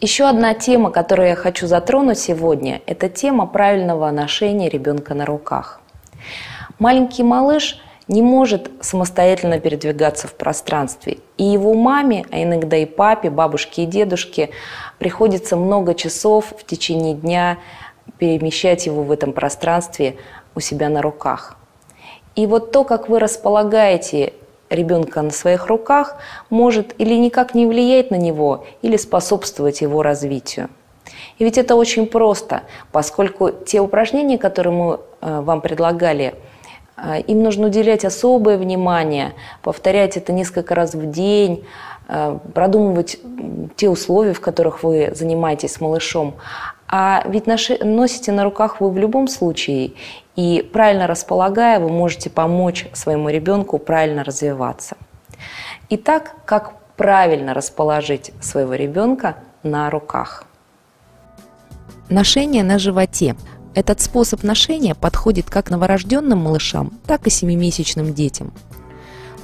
Еще одна тема, которую я хочу затронуть сегодня, это тема правильного ношения ребенка на руках. Маленький малыш не может самостоятельно передвигаться в пространстве. И его маме, а иногда и папе, бабушке и дедушке приходится много часов в течение дня перемещать его в этом пространстве у себя на руках. И вот то, как вы располагаете ребенка на своих руках, может или никак не влиять на него, или способствовать его развитию. И ведь это очень просто, поскольку те упражнения, которые мы э, вам предлагали, э, им нужно уделять особое внимание, повторять это несколько раз в день, э, продумывать те условия, в которых вы занимаетесь с малышом. А ведь наши, носите на руках вы в любом случае, и правильно располагая, вы можете помочь своему ребенку правильно развиваться. Итак, как правильно расположить своего ребенка на руках? Ношение на животе. Этот способ ношения подходит как новорожденным малышам, так и семимесячным детям.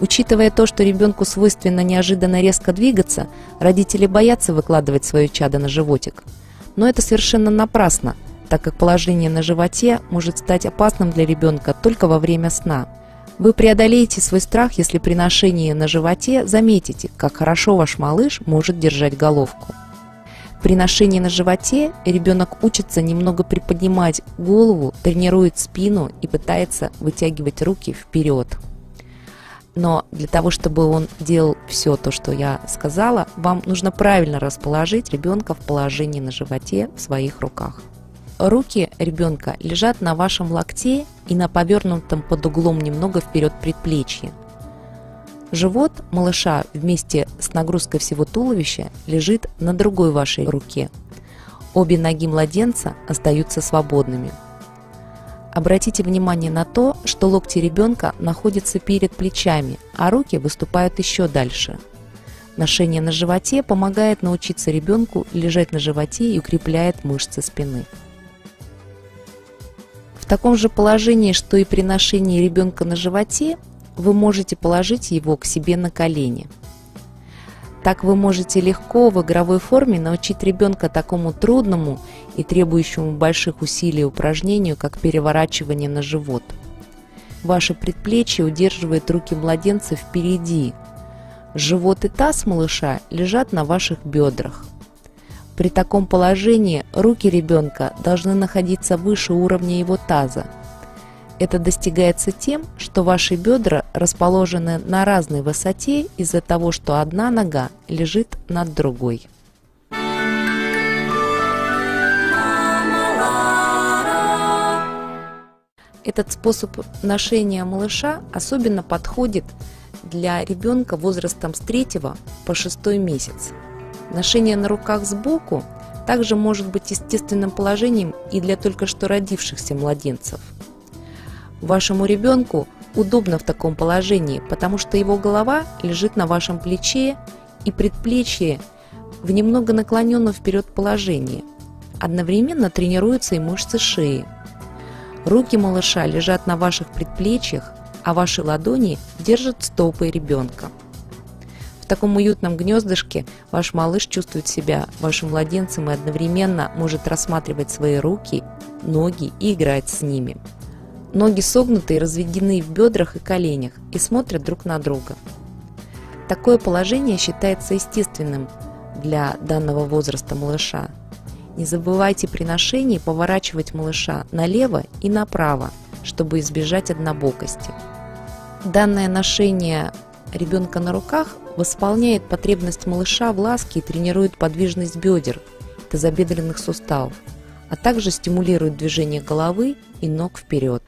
Учитывая то, что ребенку свойственно неожиданно резко двигаться, родители боятся выкладывать свое чадо на животик – но это совершенно напрасно, так как положение на животе может стать опасным для ребенка только во время сна. Вы преодолеете свой страх, если при ношении на животе заметите, как хорошо ваш малыш может держать головку. При ношении на животе ребенок учится немного приподнимать голову, тренирует спину и пытается вытягивать руки вперед. Но для того, чтобы он делал все то, что я сказала, вам нужно правильно расположить ребенка в положении на животе в своих руках. Руки ребенка лежат на вашем локте и на повернутом под углом немного вперед предплечье. Живот малыша вместе с нагрузкой всего туловища лежит на другой вашей руке. Обе ноги младенца остаются свободными – Обратите внимание на то, что локти ребенка находятся перед плечами, а руки выступают еще дальше. Ношение на животе помогает научиться ребенку лежать на животе и укрепляет мышцы спины. В таком же положении, что и при ношении ребенка на животе, вы можете положить его к себе на колени – так вы можете легко в игровой форме научить ребенка такому трудному и требующему больших усилий упражнению, как переворачивание на живот. Ваше предплечье удерживает руки младенца впереди. Живот и таз малыша лежат на ваших бедрах. При таком положении руки ребенка должны находиться выше уровня его таза – это достигается тем, что ваши бедра расположены на разной высоте из-за того, что одна нога лежит над другой. Этот способ ношения малыша особенно подходит для ребенка возрастом с 3 по 6 месяц. Ношение на руках сбоку также может быть естественным положением и для только что родившихся младенцев – Вашему ребенку удобно в таком положении, потому что его голова лежит на вашем плече и предплечье в немного наклоненном вперед положении. Одновременно тренируются и мышцы шеи. Руки малыша лежат на ваших предплечьях, а ваши ладони держат стопы ребенка. В таком уютном гнездышке ваш малыш чувствует себя вашим младенцем и одновременно может рассматривать свои руки, ноги и играть с ними. Ноги согнуты и разведены в бедрах и коленях и смотрят друг на друга. Такое положение считается естественным для данного возраста малыша. Не забывайте при ношении поворачивать малыша налево и направо, чтобы избежать однобокости. Данное ношение ребенка на руках восполняет потребность малыша в ласке и тренирует подвижность бедер, тазобедренных суставов, а также стимулирует движение головы и ног вперед.